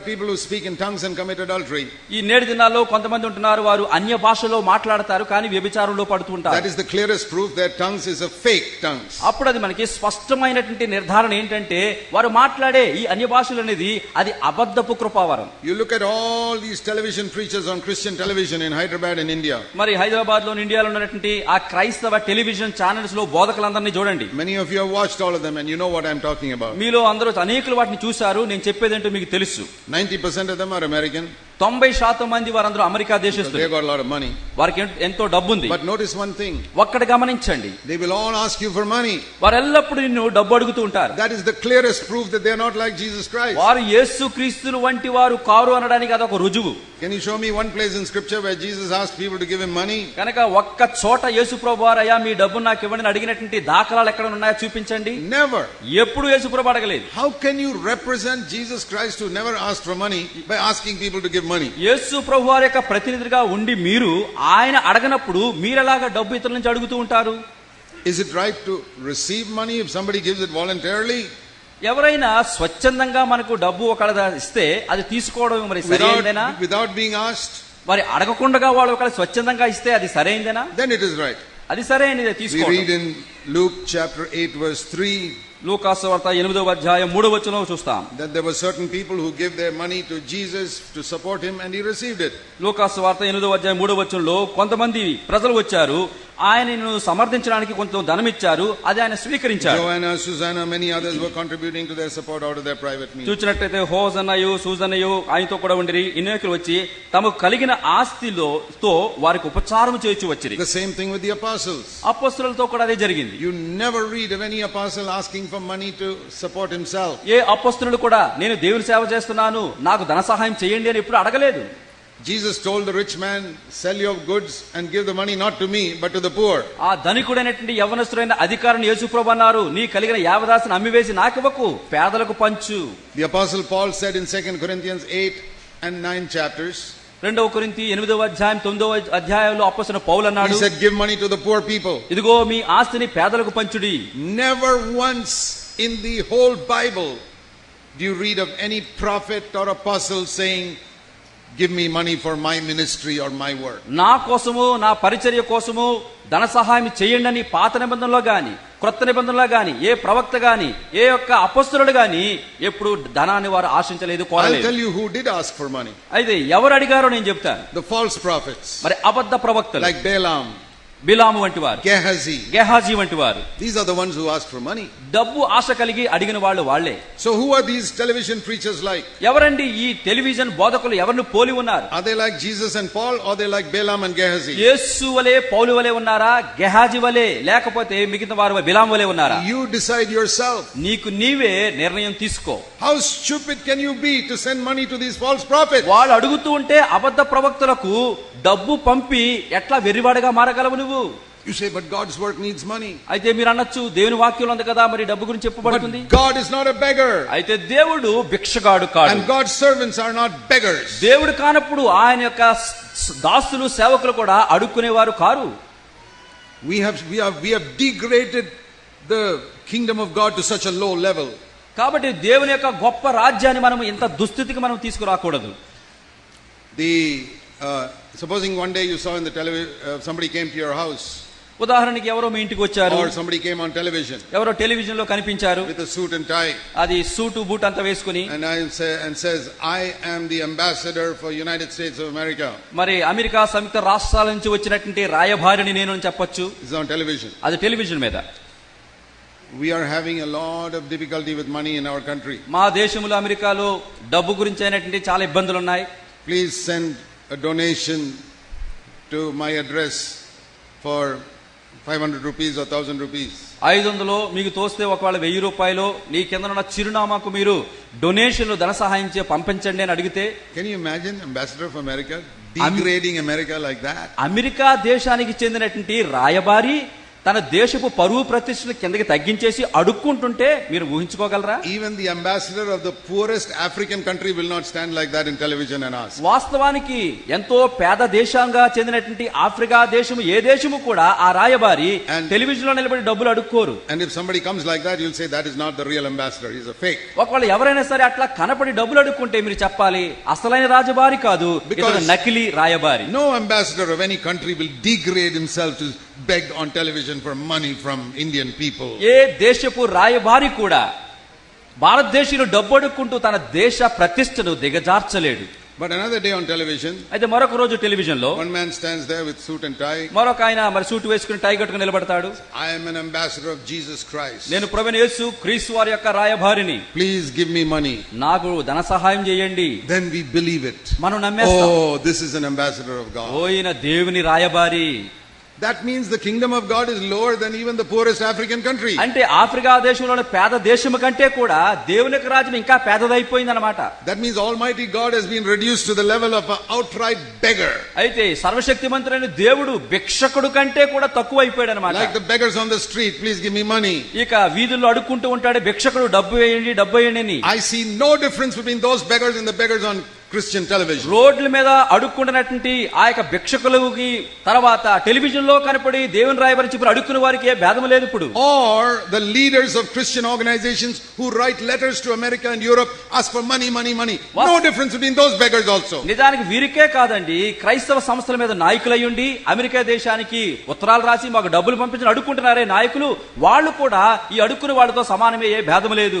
People who speak in tongues and commit adultery. ఈ నేటి దినాల్లో కొంతమంది ఉంటున్నారు వారు అన్య భాషలో మాట్లాడతారు కానీ వ్యభిచారంలో పడుతూ That ఉంటారు is the clearest proof that tongues is a fake tongues. అప్పుడు అది మనకి స్పష్టమైనటువంటి నిర్ధారణ ఏంటంటే వారు మాట్లాడే ఈ అన్య భాషలు అనేది అది అబద్ధపు కృపావరం You look at all these television preachers on Christian television in Hyderabad and India. మరి హైదరాబాద్లో ఇండియాలో ఉన్నటువంటి ఆ క్రైస్తవ టెలివిజన్ ఛానల్స్లో బోధకులందరినీ చూడండి Many of you have watched all of them and you know what I'm talking about. మీలో అందరూ అనేకులు వాటిని చూశారు నేను చెప్పేదేంటో మీకు తెలుసు 90% of them are American. తొంభై శాతం మంది వారందరూ అమెరికా So దేశస్తులు they've got a lot of money. వారికి ఎన్- ఎంతో డబ్బు ఉంది But notice one thing. ఒక్కటి గమనించండి They will all ask you for money. వారు ఎల్లప్పుడూ నిన్ను డబ్బు అడుగుతూ ఉంటారు That is the clearest proof that they're not like Jesus Christ. వారు యేసు క్రీస్తులు వంటి వారు కారు అనడానికి అదొక రుజువు Can you show me one place in scripture where Jesus asked people to give him money? కనుక ఒక్క చోట యేసు ప్రభు వారు అయ్యా మీ డబ్బు నాకు ఇవ్వండి అని అడిగినటువంటి దాఖలాలు ఎక్కడ ఉన్నాయో చూపించండి Never. ఎప్పుడు యేసు ప్రభు అడగలేదు How can you represent Jesus Christ who never asked for money by asking people to give money? యేసు ప్రభు వారి యొక్క ప్రతినిధిగా ఉండి మీరు ఆయన అడగనప్పుడు మీరెలాగా డబ్బు ఇతరుల నుంచి అడుగుతూ ఉంటారు Is it right to receive money if somebody gives it voluntarily? ఎవరైనా స్వచ్ఛందంగా మనకు డబ్బు ఒకళ్ళ ఇస్తే అది తీసుకోవడం మరి Without, without being asked? మరి అడగకుండా వాళ్ళు ఒకవేళ స్వచ్ఛందంగా ఇస్తే అది సరైందేనా Then it is right. అది సరైనదే తీసుకోవడం read in Luke chapter 8 verse 3 లూకాసువార్త 8వ అధ్యాయం 3వ వచనం చూస్తాం. That there was certain people who give their money to Jesus to support him and he received it లూకాసువార్త 8వ అధ్యాయం 3వ వచనంలో కొంతమంది ప్రజలు వచ్చారు. ఆయనను సమర్థించడానికి కొంచెం ధనం ఇచ్చారు అది ఆయన స్వీకరించారు. Joanna Susanna many others were contributing to their support out of their private means చూచినట్లయితే హోజనయు సుజనయు ఆయనతో కూడా ఉండిరి. ఇనేకులు వచ్చి తమకు కలిగిన ఆస్తిలో తో వారికి ఉపచారం చేయించి వచ్చిరి. The same thing with the apostles అపోస్టల్తో కూడా అదే జరిగింది. You never read any apostle asking for money to support himself. ఏ అపస్తులు కూడా నేను దేవుని సేవ చేస్తున్నాను నాకు ధన సహాయం చేయండి అని ఎప్పుడు అడగలేదు Jesus told the rich man, sell your goods and give the money not to me, but to the poor. ఆ ధనికుడైనటువంటి యవనస్తుడైన అధికారిని యేసుప్రభు అన్నారు నీ కలిగిన యావదాసిని అమ్మివేసి నాకివ్వకు పేదలకు పంచు The apostle Paul said in 2 Corinthians 8 and 9 chapters, రెండవ కొరింతి ఎనిమిదవ అధ్యాయం తొమ్మిదవ అధ్యాయంలో అప్పసిన పౌలు he అన్నాడు said, give money to the poor people. ఇదిగో మీ ఆస్తిని పేదలకు పంచుడి Never once in the whole Bible do you read of any prophet or apostle saying, give me money for my ministry or my work. నా కోసము నా పరిచర్య కోసము ధన సహాయం చేయండి అని పాత నిబంధనలో గాని క్రొత్త నిబంధనలో గాని ఏ ప్రవక్త గాని ఏ యొక్క అపస్తులుడు గాని ఎప్పుడు ధనాన్ని వారు ఆశించలేదు కోరలేదు. money. అయితే ఎవరు అడిగారో నేను చెప్తాను. The false prophets, మరి అబద్ధ ప్రవక్తలు. Like Balaam, బిలాము వంటి వారు Gehazi. గెహాజీ వంటి వారు These are the ones who asked for money. డబ్బు ఆశ కలిగి అడిగిన వాళ్ళు వాళ్ళే So who are these television preachers like? ఎవరండి ఈ టెలివిజన్ బోధకులు ఎవరిని పోలి ఉన్నారు Are they like Jesus and Paul or they like Balaam and Gehazi? యేసు వలె పౌలు వలె ఉన్నారా గెహాజీ వలె లేకపోతే మిగతా వారు బిలాం వలె ఉన్నారా You decide yourself. నీకు నీవే నిర్ణయం తీసుకో How stupid can you be to send money to these false prophets? వాళ్ళు అడుగుతూ ఉంటే అబద్ధ ప్రవక్తలకు డబ్బు పంపి ఎట్లా వెర్రివాడగా మారగలవు నువ్వు You say, but God's work needs money. అయితే మీరు అనొచ్చు దేవుని వాక్యం ఉంది కదా మరి డబ్బు గురించి చెప్పబడుతుంది God is not a beggar. అయితే దేవుడు భిక్షగాడు కాడు And God's servants are not beggars. దేవుడు కానప్పుడు ఆయన యొక్క స్- దాసులు సేవకులు కూడా అడుక్కునేవారు కారు We have, we have, we have degraded the kingdom of God to such a low level. కాబట్టి దేవుని యొక్క గొప్ప రాజ్యాన్ని మనం ఇంత దుస్థితికి మనం తీసుకురాకూడదు The, uh, one day you saw in the television, uh, somebody came to your house ఉదాహరణకి ఎవరో మీ ఇంటికి వచ్చారు somebody came on television ఎవరో టెలివిజన్లో కనిపించారు with a suit and tie అది సూటు బూట్ అంతా వేసుకుని and, I say, and says, I am the ambassador for United States of America. మరి అమెరికా సంయుక్త రాష్ట్రాల నుంచి వచ్చినటువంటి రాయభారిని నేను అని చెప్పొచ్చు It's on television. అది టెలివిజన్ మీద We are having a lot of difficulty with money in our country. మా దేశంలో అమెరికాలో డబ్బు గురించి అయినటువంటి చాలా ఇబ్బందులు ఉన్నాయి Please send a donation to my address for 500 rupees or 1000 rupees. ఐదు వందలు మీకు తోస్తే ఒకవేళ వెయ్యి రూపాయలు నీ కింద ఉన్న చిరునామాకు మీరు డొనేషన్లు ధన సహాయం చే పంపించండి అని అడిగితే Can you imagine ambassador of America degrading America like that? America దేశానికి చెందినటువంటి రాయబారి తన దేశపు పరువు ప్రతిష్ఠను కిందకి తగ్గించేసి అడుక్కుంటుంటే మీరు ఊహించుకోగలరా? Even the ambassador of the poorest African country will not stand like that in television and వాస్తవానికి ఎంతో పేద దేశంగా చెందినటువంటి ఆఫ్రికా దేశము ఏ దేశము కూడా ఆ రాయబారి టెలివిజన్లో నిలబడి డబ్బులు అడుక్కోరు. And if somebody comes like that you say that is not the real ambassador he a fake ఒకవేళ ఎవరైనా సరే అట్లా కనపడి డబ్బులు అడుక్కుంటే మీరు చెప్పాలి అసలైన రాజబారి కాదు ఇది నకిలీ రాయబారి. No ambassador of any country will degrade himself to beg on television for money from Indian people. ఏ దేశపు రాయబారి కూడా భారతదేశంలో డబ్బు అడుక్కుంటూ తన దేశ ప్రతిష్టను దిగజార్చలేడు But another day on television, అయితే మరొక రోజు టెలివిజన్లో one man stands there with suit and tie. మరొక ఆయన మరి సూట్ వేసుకుని టై కట్టుకుని నిలబడతాడు I am an ambassador of Jesus Christ. నేను ప్రవీణ యేసు క్రీస్తు వారి యొక్క రాయబారిని Please give me money. నాకు ధన సహాయం చేయండి Then we believe it. మనం నమ్మేస్తాం Oh, this is an ambassador of God. పోయిన దేవుని రాయబారి That means the kingdom of God is lower than even the poorest African country. అంటే ఆఫ్రికా దేశంలోని పేద దేశము కంటే కూడా దేవుని యొక్క రాజ్యం ఇంకా పేదదైపోయింది అనమాట That means Almighty God has been reduced to the level of an outright beggar. అయితే సర్వశక్తిమంతుడైన దేవుడు భిక్షకుడు కంటే కూడా తక్కువ అయిపోయాడు అనమాట Like the beggars on the street, please give me money. ఇక వీధుల్లో అడుక్కుంటూ ఉంటాడు భిక్షకుడు డబ్బు వేయండి డబ్బు వేయండి అని I see no difference between those beggars and the beggars on Christian television. రోడ్ల మీద అడుక్కుంటున్నటువంటి ఆ యొక్క భిక్షకులకి తర్వాత టెలివిజన్లో కనపడి దేవుని రాయబరి చెప్పి అడుక్కున్న వారికి ఏ భేదం లేదు ఇప్పుడు the leaders of Christian organizations who write letters to America and Europe ask for money, money, money. What? No difference between those beggars also. నిజానికి వీరికే కాదండి క్రైస్తవ సంస్థల మీద నాయకులయ్యుండి అమెరికా దేశానికి ఉత్తరాలు రాసి మాకు డబ్బులు పంపించిన అడుక్కుంటున్నారే నాయకులు వాళ్ళు కూడా ఈ అడుక్కునే వాళ్ళతో సమానమే ఏ భేదం లేదు.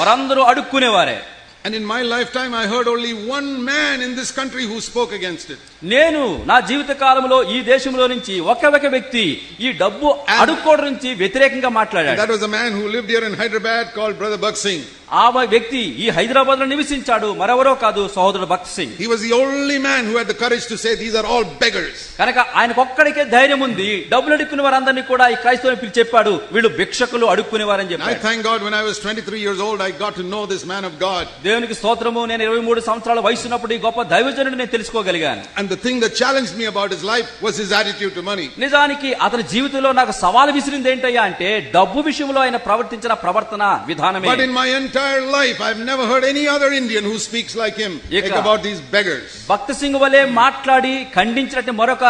వారందరూ అడుక్కునేవారే And in my lifetime, I heard only one man in this country who spoke against it. నేను నా జీవిత కాలంలో ఈ దేశంలో నుంచి ఒక ఒక వ్యక్తి ఈ డబ్బు అడుక్కోవడం నుంచి వ్యతిరేకంగా మాట్లాడాడు. Man who lived here in Hyderabad called Brother Bhakt Singh. ఆ వ్యక్తి ఈ హైదరాబాద్లో నివసించాడు. మరెవరో కాదు సహోదరుడు Bakht Singh He was the only man who had the courage to say, These are all beggars. కనుక ఆయనకు ఒక్కడికే ధైర్యం ఉంది. డబ్బులు అడుక్కునే వారందరినీ కూడా ఈ క్రైస్తవుని పిలిచి చెప్పాడు. వీళ్ళు భిక్షకులు అడుక్కునేవారని And I చెప్పాడు. thank God when I was 23 years old, I got to know this man of God. దేవునికి స్తోత్రము. నేను ఇరవై మూడు సంవత్సరాల వయసున్నప్పుడు ఈ గొప్ప దైవజనుడిని నేను తెలుసుకోగలిగాను. The thing that challenged me about his life was his attitude to money. నిజానికి అతని జీవితంలో నాకు సవాలు విసిరింది ఏంటయ్యా అంటే డబ్బు విషయంలో ఆయన ప్రవర్తించిన ప్రవర్తన విధానమే But in my entire life, I've never heard any other Indian who speaks like him, like about these beggars. భక్త సింగ్ వలె మాట్లాడి ఖండించినట్టు మరొక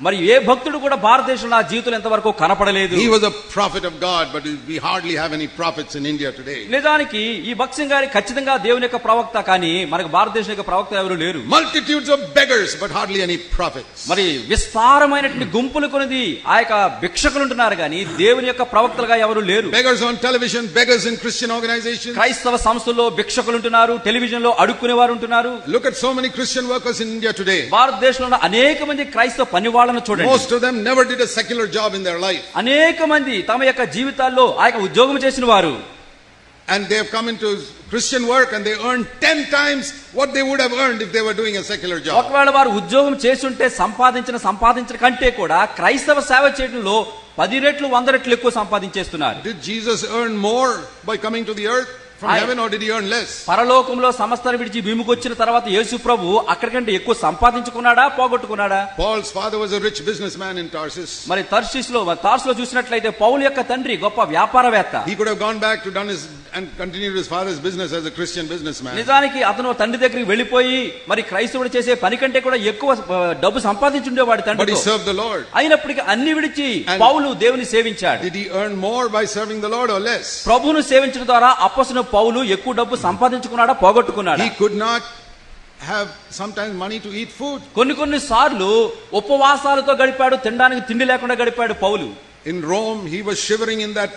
మరి ఏ భక్తుడు కూడా భారతదేశంలో నా జీవితంలో ఎంతవరకు కనపడలేదు He was a prophet of God, but we hardly have any prophets in India today. నిజానికి ఈ భక్త సింగ్ గారి ఖచ్చితంగా దేవుని యొక్క ప్రవక్త కానీ మనకు భారతదేశం యొక్క ప్రవక్త ఎవరు లేరు Multitudes of beggars, but hardly any prophets. మరి విస్తారమైనటువంటి గుంపులు కొనిది ఆ యొక్క భిక్షకులు ఉంటున్నారు కానీ దేవుని యొక్క ప్రవక్తలుగా ఎవరు లేరు Beggars on television, beggars in Christian organizations. క్రైస్తవ సంస్థల్లో భిక్షకులు ఉంటున్నారు టెలివిజన్లో అడుక్కునే వారు ఉంటున్నారు Look at so many Christian workers in India today. భారతదేశంలో అనేక మంది క్రైస్తవ పని వాళ్ళను చూడండి Most of them never did a secular job in their life. అనేక మంది తమ యొక్క జీవితాల్లో ఆ యొక్క ఉద్యోగం చేసిన వారు And they have come into Christian work and they earn 10 times what they would have earned if they were doing a secular job. ఒకవేళ వారు ఉద్యోగం చేస్తుంటే సంపాదించిన సంపాదించిన కంటే కూడా క్రైస్తవ సేవ చేయడంలో పది రెట్లు వంద రెట్లు ఎక్కువ సంపాదించేస్తున్నారు Did Jesus earn more by coming to the earth from heaven or did he earn less? పరలోకంలో సమస్తాన్ని విడిచి భూమికి వచ్చిన తర్వాత యేసు ప్రభు అక్కడికంటే ఎక్కువ సంపాదించుకున్నాడా పోగొట్టుకున్నాడా Paul's father was a rich businessman in Tarsus. మరి తర్షిస్లో తార్స్లో చూసినట్లయితే పౌలు యొక్క తండ్రి గొప్ప వ్యాపారవేత్త He could have gone back to done his and continued his father's business as a Christian businessman. నిజానికి అతను తండ్రి దగ్గరికి వెళ్ళిపోయి మరి క్రైస్తవుడు చేసే పని కంటే కూడా ఎక్కువ డబ్బు సంపాదించుండేవాడు But he తండ్రి served the Lord. అయినప్పటికీ అన్ని విడిచి పౌలు దేవుని సేవించాడు Did he earn more by serving the Lord or less? ప్రభువును సేవించడం ద్వారా అప్పసిన పౌలు ఎక్కువ డబ్బు సంపాదించుకున్నాడా పోగొట్టుకున్నాడా He could not have sometimes money to eat food. కొన్ని కొన్ని సార్లు ఉపవాసాలతో గడిపాడు తినడానికి తిండి లేకుండా గడిపాడు పౌలు In Rome, he was shivering in that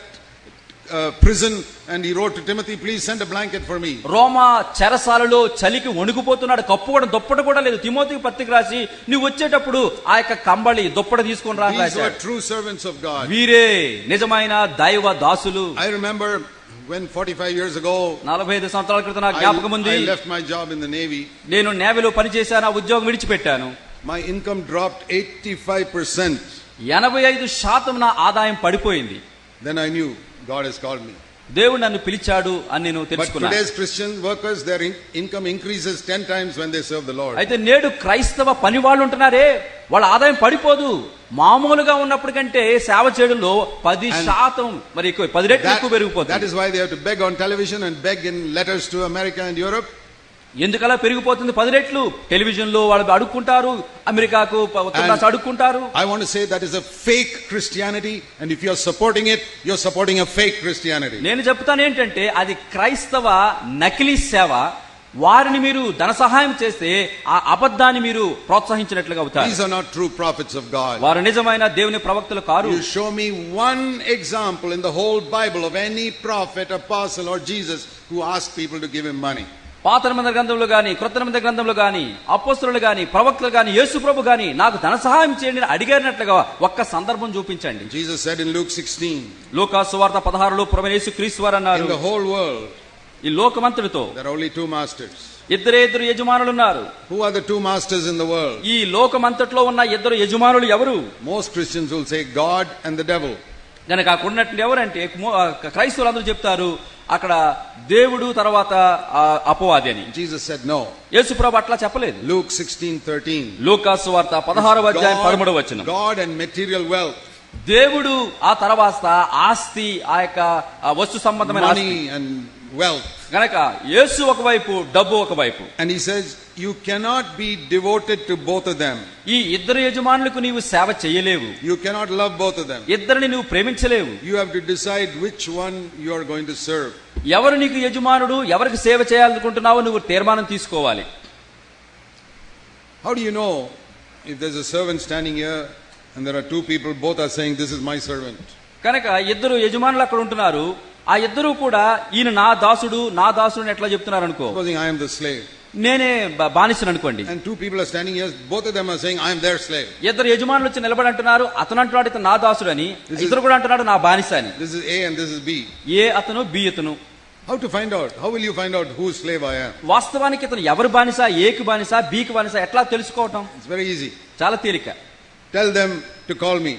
uh, prison and he wrote to Timothy, please send a blanket for me. రోమా చెరసాలలో చలికి వణుకుపోతున్నాడు కప్పు కూడా దుప్పట కూడా లేదు తిమోతికి పత్రిక రాసి నువ్వు వచ్చేటప్పుడు ఆ యొక్క కంబళి దుప్పట తీసుకొని రా అని These were రాశాడు. true servants of God. వీరే నిజమైన దైవ దాసులు I remember when 45 years ago, నలభై ఐదు సంవత్సరాల క్రితం నాకు I, జ్ఞాపకం ఉంది I left my job in the Navy. నేను నేవీలో పనిచేశాను ఆ ఉద్యోగం విడిచిపెట్టాను My income dropped 85%. ఎనభై ఐదు శాతం నా ఆదాయం పడిపోయింది Then I knew God has called me. దేవుడు నన్ను పిలిచాడు అని నేను తెలుసుకున్నాను today's Christian workers their income increases 10 times when they serve the lord అయితే నేడు క్రైస్తవ పని వాళ్ళు ఉంటారే వాళ్ళ ఆదాయం పడిపోదు. మామూలుగా ఉన్నప్పుడు కంటే సేవ చేయడంలో పది శాతం మరి పది రెట్లు ఎక్కువ పెరిగిపోతుంది. That is why they have to beg on television and beg in letters to America and Europe ఎందుకలా పెరిగిపోతుంది పది రెట్లు టెలివిజన్లో వాళ్ళు అడుక్కుంటారు అమెరికాకు ప- ఉత్తర And- రాష్ట్రం అడుక్కుంటారు I want to say that is a fake Christianity, and if you're supporting it, you're supporting a fake Christianity. నేను చెప్తాను ఏంటంటే అది క్రైస్తవ నకిలీ సేవ వారిని మీరు ధన సహాయం చేస్తే ఆ అబద్ధాన్ని మీరు ప్రోత్సహించినట్లుగా అవుతారు These are not true prophets of God. వారు నిజమైన దేవుని ప్రవక్తలు కారు You show me one example in the whole Bible of any prophet, apostle, or Jesus who asked people to give him money. పాత నిబంధన గ్రంథంలో గాని క్రొత్త నిబంధన గ్రంథంలో గాని అపోస్తులు గాని ప్రవక్తలు గాని యేసు ప్రభు గాని నాకు ధన సహాయం చేయండి అడిగారినట్లుగా ఒక్క సందర్భం చూపించండి Jesus said in Luke 16, లోకా సువార్త పదహారులో ప్రభు యేసు క్రీస్తు వారు అన్నారు in the whole world, ఈ లోకమంతటితో are only two masters. ఇద్దరే ఇద్దరు యజమానులు ఉన్నారు Who are the two masters in the world? ఈ లోకమంతట్లో ఉన్న ఇద్దరు యజమానులు ఎవరు Christians will say God and the devil. కనుక అక్కడ ఉన్నట్టు ఎవరంటే మో- ఆ క్రైస్తవులు అందరూ చెప్తారు అక్కడ దేవుడు తర్వాత ఆ అపవాది అని. Jesus said no. యేసు ప్రభు అట్లా చెప్పలేదు. Luke 16, 13. లూకాసు వార్త పదహారవ అధ్యాయం పదమూడవ వచ్చిన God and material wealth, దేవుడు ఆ తర్వాత ఆస్తి ఆ యొక్క వస్తు సంబంధమైన ఆస్తి. and wealth. గనక యేసు ఒకవైపు డబ్బు ఒకవైపు And he says, you cannot be devoted to both of them. ఈ ఇద్దరు యజమానులకు నీవు సేవ చేయలేవు You cannot love both of them. ఇద్దరిని నువ్వు ప్రేమించలేవు You have to decide which one you are going to serve. ఎవరు నీకు యజమానుడు ఎవరికి సేవ చేయాలనుకుంటున్నావో నువ్వు తీర్మానం తీసుకోవాలి How do you know if there's a servant standing here and there are two people, both are saying, This is my servant? కనుక ఇద్దరు యజమానులు అక్కడ ఉంటున్నారు ఆ ఇద్దరు కూడా ఈయన నా దాసుడు నా దాసుడు అని ఎట్లా చెప్తున్నారు అనుకో Supposing I am the slave. నేనే బా- బానిసను అనుకోండి And two people are standing here, both of them are saying, I am their slave. ఇద్దరు యజమానులు వచ్చి నిలబడి అంటున్నారు అతను అంటున్నాడు ఇతను నా దాసుడు అని This is- ఇద్దరు కూడా అంటున్నాడు నా బానిస అని This is A and this is B. ఏ అతను బి అతను How to find out? How will you find out whose slave I am? వాస్తవానికి ఇతను ఎవరు బానిస ఏకి బానిస బీకి బానిస ఎట్లా తెలుసుకోవటం It's very easy. చాలా తేలిక Tell them to call me.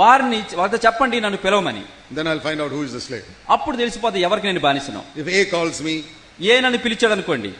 వారిని వారితో చెప్పండి నన్ను పిలవమని. Then I'll find out who is the slave అప్పుడు తెలిసిపోతే ఎవరికి నేను బానిసను? ఇఫ్ ఏ కాల్స్ మీ ఏ నన్ను పిలిచాడు అనుకోండి.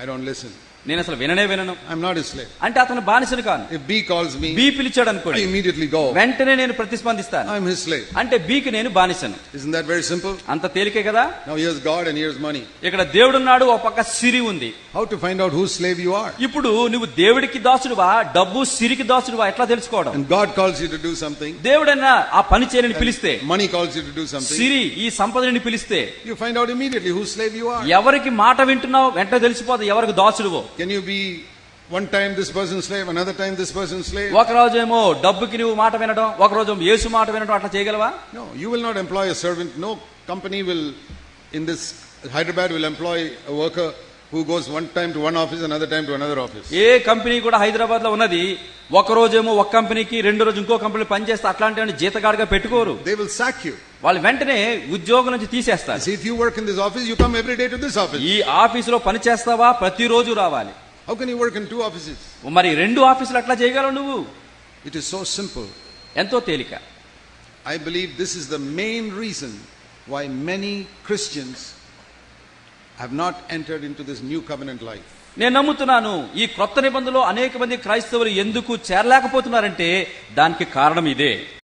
ఐ డోంట్ లిసన్ నేను అసలు విననే వినను. ఐఎమ్ నాట్ ఇస్ లేవ్ అంటే అతను బానిసను కాను. If be calls me be పిలిచాడు అనుకోండి. ఇమీడియట్లీ గో వెంటనే నేను ప్రతిస్పందిస్తాను. ఐఎమ్ హిస్ లేవ్ అంటే బి కి నేను బానిసను. ఇస్ దట్ వెరీ సింపుల్ అంత తేలికే కదా? Now here is God and here is money ఇక్కడ దేవుడు ఉన్నాడు ఒక పక్క సిరి ఉంది. How to find out whose slave you are? ఇప్పుడు నువ్వు దేవుడికి దాసుడువా డబ్బు సిరికి దాసుడువా ఎట్లా తెలుసుకోవడం And God calls you to do something. దేవుడన్నా ఆ పని చేయని పిలిస్తే Money calls you to do something. సిరి ఈ సంపదని పిలిస్తే You find out immediately whose slave you are. ఎవరికి మాట వింటున్నావు వెంటనే తెలిసిపోదు ఎవరికి దాసుడువో Can you be one time this person's slave, another time this person's slave? ఒక రోజేమో డబ్బుకి నువ్వు మాట వినడం ఒక రోజు యేసు మాట వినడం అట్లా చేయగలవా No, you will not employ a servant. No company will, in this Hyderabad, will employ a worker who goes one time to one office, another time to another office. ఏ కంపెనీ కూడా హైదరాబాద్లో ఉన్నది ఒక రోజేమో ఒక కంపెనీకి రెండు రోజు ఇంకో కంపెనీ పనిచేస్తే అట్లాంటి జీతగాడిగా పెట్టుకోరు They will sack you. వాళ్ళు వెంటనే ఉద్యోగం నుంచి తీసేస్తారు if you work in this office, you come every day to this office. ఈ ఆఫీసులో పని చేస్తావా ప్రతిరోజు రావాలి How can you work in two offices? మరి రెండు ఆఫీసులు అట్లా చేయగలవు నువ్వు It is so simple. ఎంతో తేలిక I believe this is the main reason why many Christians have not entered into this new covenant life. నేను నమ్ముతున్నాను ఈ క్రొత్త నిబంధనలో అనేక మంది క్రైస్తవులు ఎందుకు చేరలేకపోతున్నారంటే దానికి కారణం ఇదే